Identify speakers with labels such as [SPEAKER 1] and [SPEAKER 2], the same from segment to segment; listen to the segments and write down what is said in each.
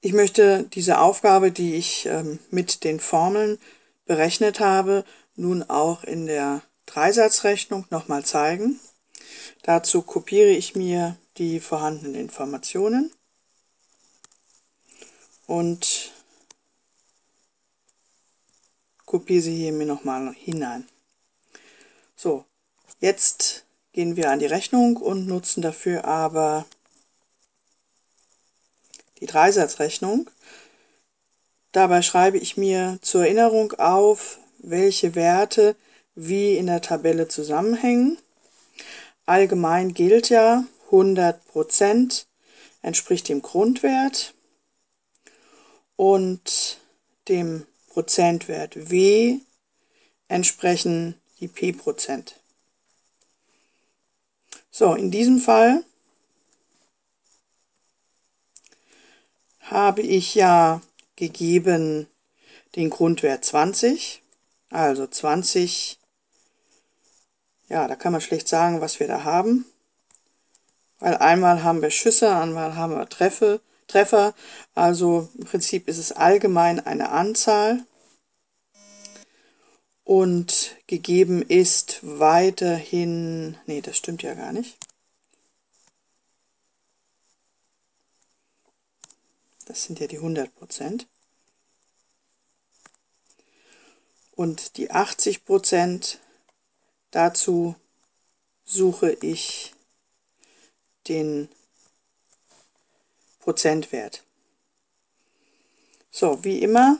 [SPEAKER 1] Ich möchte diese Aufgabe, die ich ähm, mit den Formeln berechnet habe, nun auch in der Dreisatzrechnung nochmal zeigen. Dazu kopiere ich mir die vorhandenen Informationen und kopiere sie hier mir nochmal hinein. So, jetzt gehen wir an die Rechnung und nutzen dafür aber die Dreisatzrechnung. Dabei schreibe ich mir zur Erinnerung auf, welche Werte wie in der Tabelle zusammenhängen. Allgemein gilt ja, 100% entspricht dem Grundwert und dem Prozentwert W entsprechen die P-Prozent. So, in diesem Fall habe ich ja gegeben den Grundwert 20, also 20, ja, da kann man schlecht sagen, was wir da haben, weil einmal haben wir Schüsse, einmal haben wir Treffe, Treffer, also im Prinzip ist es allgemein eine Anzahl. Und gegeben ist weiterhin, nee, das stimmt ja gar nicht. Das sind ja die 100 Prozent. Und die 80 Prozent, dazu suche ich den Prozentwert. So, wie immer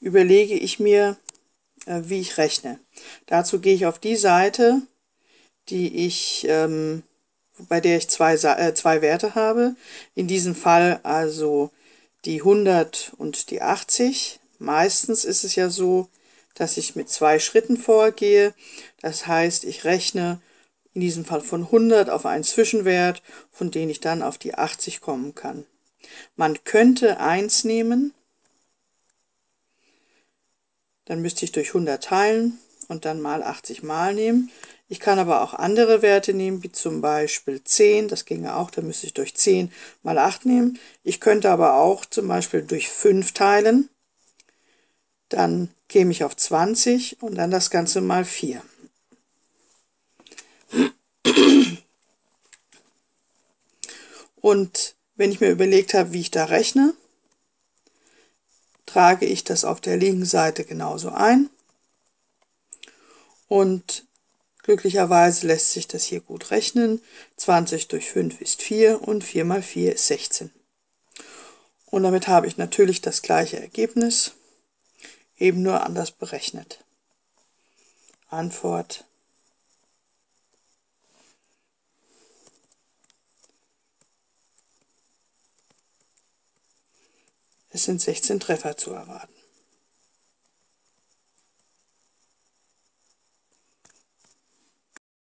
[SPEAKER 1] überlege ich mir, äh, wie ich rechne. Dazu gehe ich auf die Seite, die ich, ähm, bei der ich zwei, äh, zwei Werte habe. In diesem Fall also die 100 und die 80. Meistens ist es ja so, dass ich mit zwei Schritten vorgehe. Das heißt, ich rechne in diesem Fall von 100 auf einen Zwischenwert, von dem ich dann auf die 80 kommen kann. Man könnte 1 nehmen, dann müsste ich durch 100 teilen und dann mal 80 mal nehmen. Ich kann aber auch andere Werte nehmen, wie zum Beispiel 10, das ginge auch, da müsste ich durch 10 mal 8 nehmen. Ich könnte aber auch zum Beispiel durch 5 teilen, dann käme ich auf 20 und dann das Ganze mal 4. Und wenn ich mir überlegt habe, wie ich da rechne, trage ich das auf der linken Seite genauso ein. Und glücklicherweise lässt sich das hier gut rechnen. 20 durch 5 ist 4 und 4 mal 4 ist 16. Und damit habe ich natürlich das gleiche Ergebnis, eben nur anders berechnet. Antwort Es sind 16 Treffer zu erwarten.